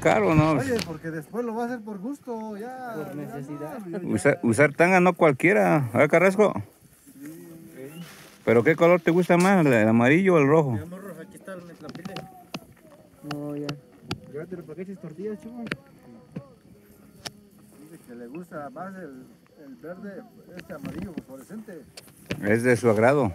caro, ¿no? Oye, porque después lo va a hacer por gusto, ya. Por necesidad. ya no, ya- Usar, usar tanga no cualquiera, ¿verdad, Carrasco? ¿Pero qué color te gusta más, el amarillo o el rojo? Mira, morro, aquí está la pile. No, ya. Llévatelo para que eches tortillas. Dice que le gusta más el, el verde, este amarillo fluorescente. Es de su agrado.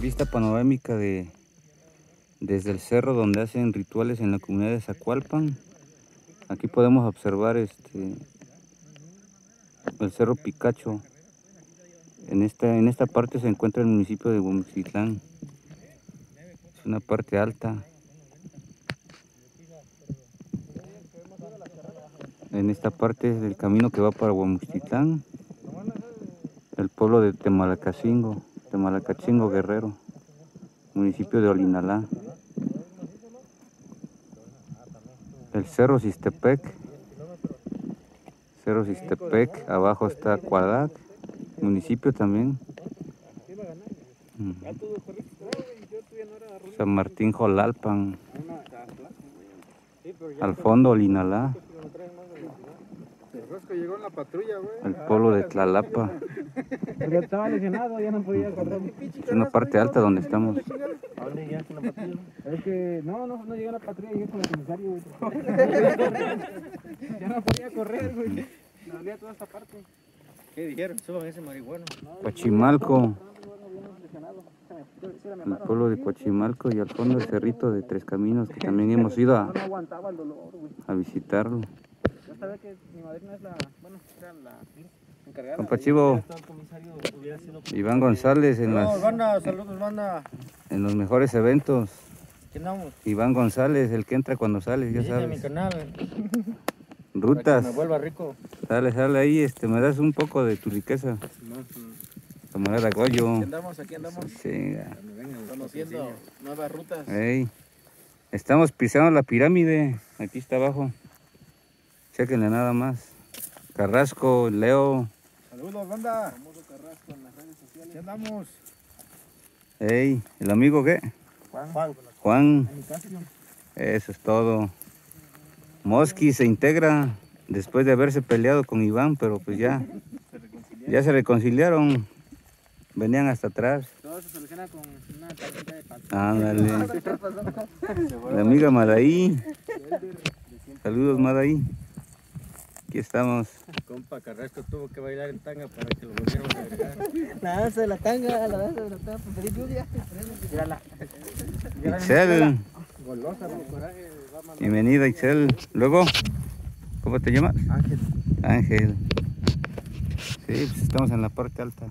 Vista panorámica de desde el cerro donde hacen rituales en la comunidad de Zacualpan. Aquí podemos observar este el cerro Picacho. En esta, en esta parte se encuentra el municipio de Huamuxitlán. Es una parte alta. En esta parte es el camino que va para Huamuxitlán. El pueblo de Temalacacingo, Temalacachingo Guerrero, municipio de Olinalá. El Cerro Sistepec, Cerro Sistepec, abajo está Cuadac, municipio también. Mm. San Martín Jolalpan, al fondo Olinalá, El Rosco llegó en la patrulla, güey. el pueblo de Tlalapa. Porque estaba lesionado, ya no podía correr. Es una parte alta donde estamos. ¿A dónde llegaste con la patrulla? Es que no, no, no llegué a la patrulla, llegué con el comisario, güey. ya no podía correr, güey. Me dolía toda esta parte. ¿Qué dijeron? Suban ese marihuano. Coachimalco, el pueblo de Coachimalco y al fondo el cerrito de Tres Caminos que también hemos ido a, No aguantaba el dolor, güey. a visitarlo. Sabía que mi madrina es la, bueno, era la encargada. Compa Chivo, Iván González en, las, banda, saludos, banda. en los mejores eventos. ¿Qué andamos? Iván González, el que entra cuando sales, ya Visita mi sabes. canal. Que Rutas, me vuelva rico. sale, sale ahí, este, me das un poco de tu riqueza. Camarada Goyo. andamos, aquí andamos. Chinga. Conociendo nuevas rutas. Ey, Estamos pisando la pirámide, aquí está abajo. Chequenle nada más. Carrasco, Leo, Saludos, banda. Aquí andamos. ey, ¿el amigo qué? Juan. Juan. Eso es todo. Mosqui se integra después de haberse peleado con Iván, pero pues ya, ya se reconciliaron. Venían hasta atrás. Todo se soluciona con una tarjeta de pata. Ándale. La amiga Madaí. Saludos, Madaí. Aquí estamos. Compa Carrasco tuvo que bailar en tanga para que lo volvieran a. La danza de la tanga, la danza de la tanga, feliz lluvia. Mírala. Ixel, Golosa, con coraje. Bienvenida Ixel. Luego, ¿cómo te llamas? Ángel. Ángel. Sí, pues estamos en la parte alta.